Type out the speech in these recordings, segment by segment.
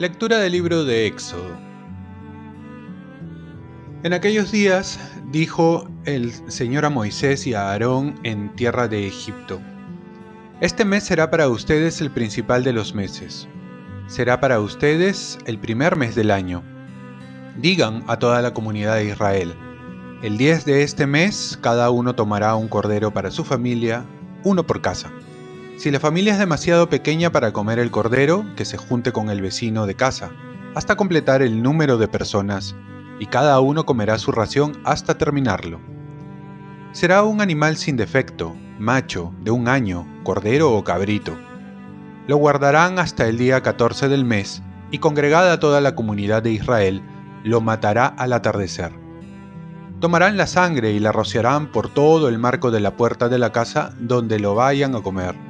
Lectura del libro de Éxodo. En aquellos días dijo el Señor a Moisés y a Aarón en tierra de Egipto, Este mes será para ustedes el principal de los meses, será para ustedes el primer mes del año. Digan a toda la comunidad de Israel, el 10 de este mes cada uno tomará un cordero para su familia, uno por casa. Si la familia es demasiado pequeña para comer el cordero, que se junte con el vecino de casa, hasta completar el número de personas y cada uno comerá su ración hasta terminarlo. Será un animal sin defecto, macho, de un año, cordero o cabrito. Lo guardarán hasta el día 14 del mes, y congregada toda la comunidad de Israel, lo matará al atardecer. Tomarán la sangre y la rociarán por todo el marco de la puerta de la casa donde lo vayan a comer.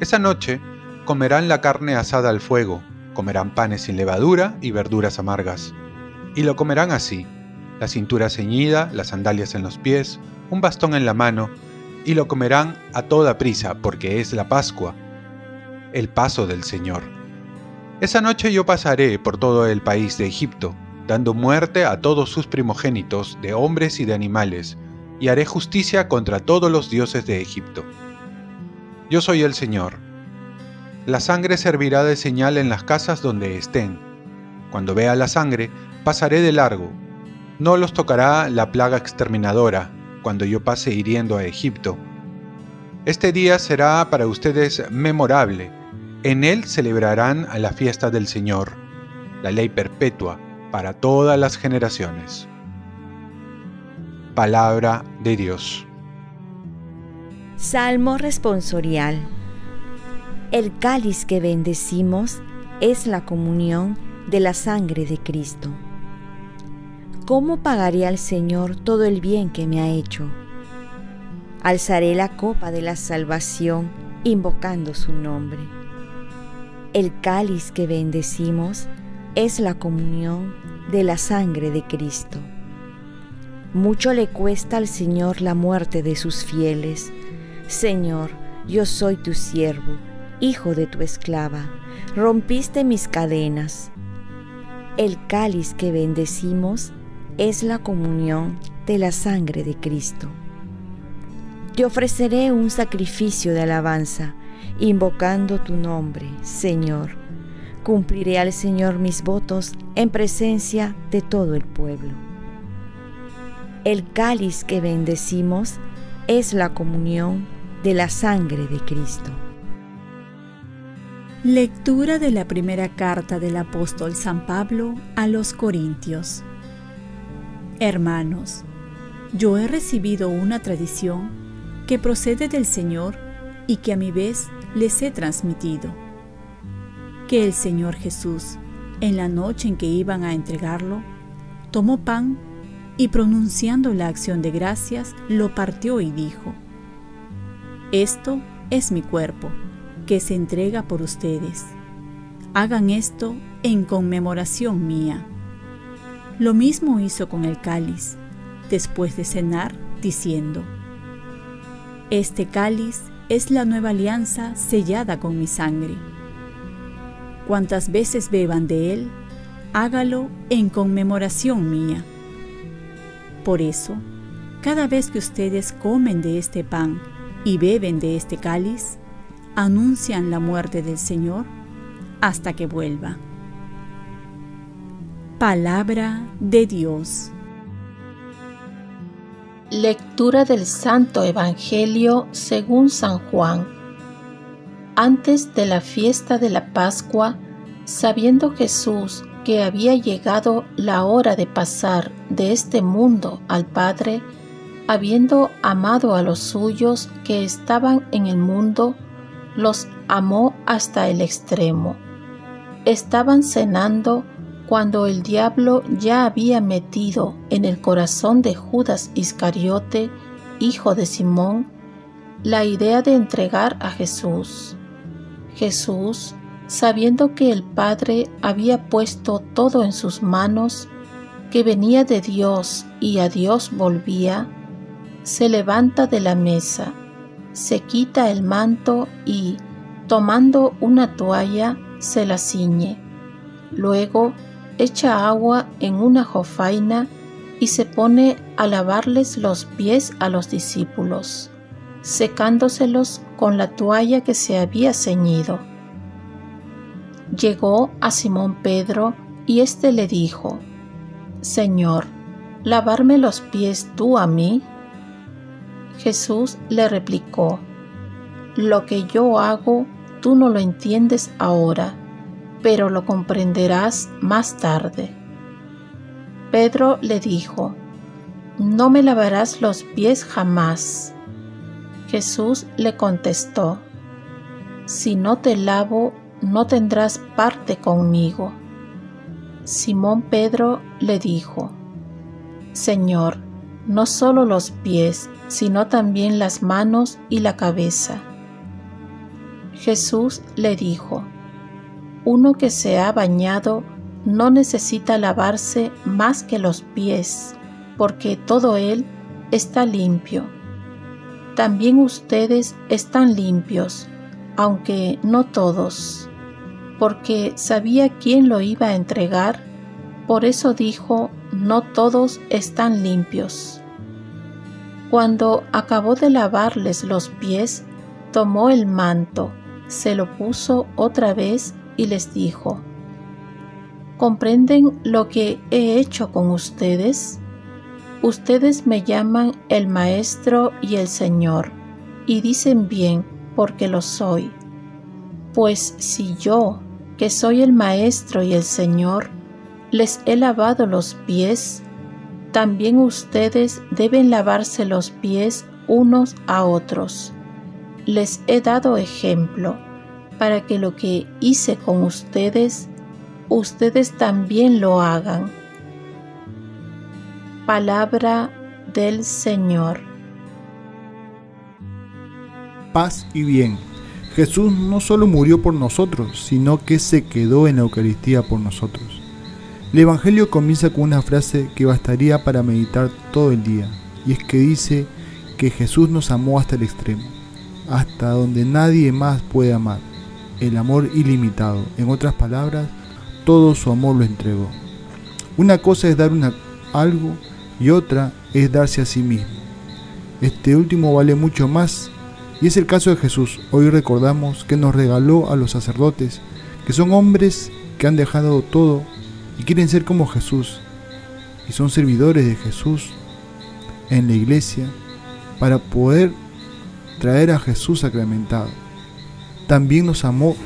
Esa noche comerán la carne asada al fuego, comerán panes sin levadura y verduras amargas y lo comerán así, la cintura ceñida, las sandalias en los pies, un bastón en la mano, y lo comerán a toda prisa, porque es la Pascua, el paso del Señor. Esa noche yo pasaré por todo el país de Egipto, dando muerte a todos sus primogénitos, de hombres y de animales, y haré justicia contra todos los dioses de Egipto. Yo soy el Señor. La sangre servirá de señal en las casas donde estén. Cuando vea la sangre, pasaré de largo. No los tocará la plaga exterminadora cuando yo pase hiriendo a Egipto. Este día será para ustedes memorable. En él celebrarán a la fiesta del Señor, la ley perpetua para todas las generaciones. Palabra de Dios. Salmo responsorial. El cáliz que bendecimos es la comunión de la sangre de Cristo. ¿cómo pagaré al Señor todo el bien que me ha hecho? Alzaré la copa de la salvación invocando su nombre. El cáliz que bendecimos es la comunión de la sangre de Cristo. Mucho le cuesta al Señor la muerte de sus fieles. Señor, yo soy tu siervo, hijo de tu esclava. Rompiste mis cadenas. El cáliz que bendecimos es la comunión de la sangre de Cristo. Te ofreceré un sacrificio de alabanza, invocando tu nombre, Señor. Cumpliré al Señor mis votos en presencia de todo el pueblo. El cáliz que bendecimos es la comunión de la sangre de Cristo. Lectura de la primera carta del apóstol San Pablo a los Corintios. Hermanos, yo he recibido una tradición que procede del Señor y que a mi vez les he transmitido. Que el Señor Jesús, en la noche en que iban a entregarlo, tomó pan y pronunciando la acción de gracias, lo partió y dijo, Esto es mi cuerpo, que se entrega por ustedes. Hagan esto en conmemoración mía. Lo mismo hizo con el cáliz, después de cenar, diciendo, Este cáliz es la nueva alianza sellada con mi sangre. Cuantas veces beban de él, hágalo en conmemoración mía. Por eso, cada vez que ustedes comen de este pan y beben de este cáliz, anuncian la muerte del Señor hasta que vuelva. Palabra de Dios. Lectura del Santo Evangelio según San Juan. Antes de la fiesta de la Pascua, sabiendo Jesús que había llegado la hora de pasar de este mundo al Padre, habiendo amado a los suyos que estaban en el mundo, los amó hasta el extremo. Estaban cenando cuando el diablo ya había metido en el corazón de Judas Iscariote, hijo de Simón, la idea de entregar a Jesús. Jesús, sabiendo que el Padre había puesto todo en sus manos, que venía de Dios y a Dios volvía, se levanta de la mesa, se quita el manto y, tomando una toalla, se la ciñe Luego echa agua en una jofaina y se pone a lavarles los pies a los discípulos, secándoselos con la toalla que se había ceñido. Llegó a Simón Pedro y éste le dijo, Señor, ¿lavarme los pies tú a mí? Jesús le replicó, Lo que yo hago tú no lo entiendes ahora, pero lo comprenderás más tarde. Pedro le dijo, No me lavarás los pies jamás. Jesús le contestó, Si no te lavo, no tendrás parte conmigo. Simón Pedro le dijo, Señor, no solo los pies, sino también las manos y la cabeza. Jesús le dijo, Uno que se ha bañado no necesita lavarse más que los pies, porque todo él está limpio. También ustedes están limpios, aunque no todos, porque sabía quién lo iba a entregar, por eso dijo, no todos están limpios. Cuando acabó de lavarles los pies, tomó el manto, se lo puso otra vez y les dijo, ¿comprenden lo que he hecho con ustedes? Ustedes me llaman el Maestro y el Señor, y dicen bien, porque lo soy. Pues si yo, que soy el Maestro y el Señor, les he lavado los pies, también ustedes deben lavarse los pies unos a otros. Les he dado ejemplo para que lo que hice con ustedes, ustedes también lo hagan. Palabra del Señor. Paz y bien. Jesús no solo murió por nosotros, sino que se quedó en la Eucaristía por nosotros. El Evangelio comienza con una frase que bastaría para meditar todo el día, y es que dice que Jesús nos amó hasta el extremo, hasta donde nadie más puede amar, el amor ilimitado. En otras palabras, todo su amor lo entregó. Una cosa es dar algo y otra es darse a sí mismo. Este último vale mucho más y es el caso de Jesús. Hoy recordamos que nos regaló a los sacerdotes, que son hombres que han dejado todo y quieren ser como Jesús y son servidores de Jesús en la iglesia para poder traer a Jesús sacramentado. También nos amó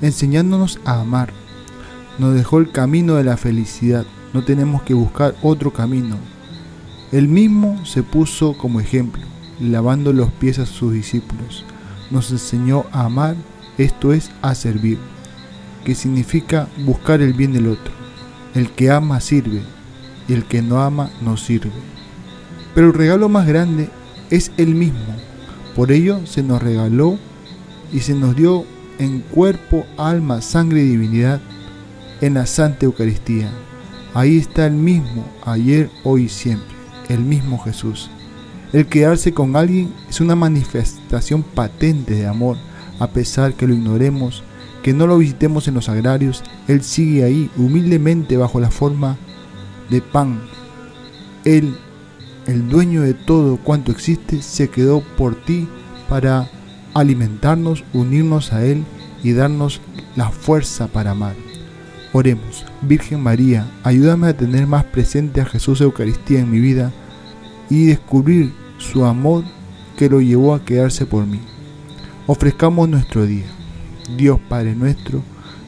enseñándonos a amar. Nos dejó el camino de la felicidad. No tenemos que buscar otro camino. Él mismo se puso como ejemplo, lavando los pies a sus discípulos. Nos enseñó a amar, esto es, a servir, que significa buscar el bien del otro. El que ama sirve y el que no ama no sirve. Pero el regalo más grande es el mismo. Por ello se nos regaló y se nos dio en cuerpo, alma, sangre y divinidad en la Santa Eucaristía. Ahí está el mismo, ayer, hoy y siempre, el mismo Jesús. El quedarse con alguien es una manifestación patente de amor, a pesar que lo ignoremos que no lo visitemos en los agrarios, Él sigue ahí humildemente bajo la forma de pan. Él, el dueño de todo cuanto existe, se quedó por ti para alimentarnos, unirnos a Él y darnos la fuerza para amar. Oremos, Virgen María, ayúdame a tener más presente a Jesús Eucaristía en mi vida y descubrir su amor que lo llevó a quedarse por mí. Ofrezcamos nuestro día. Dios Padre nuestro,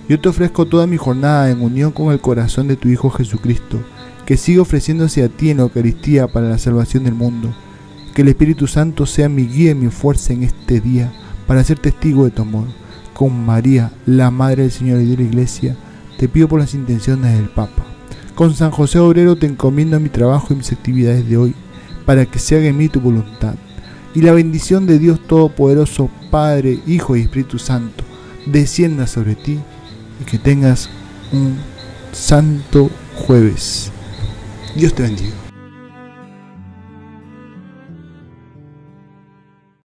yo te ofrezco toda mi jornada en unión con el corazón de tu Hijo Jesucristo, que sigue ofreciéndose a ti en la Eucaristía para la salvación del mundo. Que el Espíritu Santo sea mi guía y mi fuerza en este día para ser testigo de tu amor. Con María, la Madre del Señor y de la Iglesia, te pido por las intenciones del Papa. Con San José Obrero te encomiendo mi trabajo y mis actividades de hoy, para que se haga en mí tu voluntad. Y la bendición de Dios Todopoderoso, Padre, Hijo y Espíritu Santo, descienda sobre ti y que tengas un santo jueves. Dios te bendiga.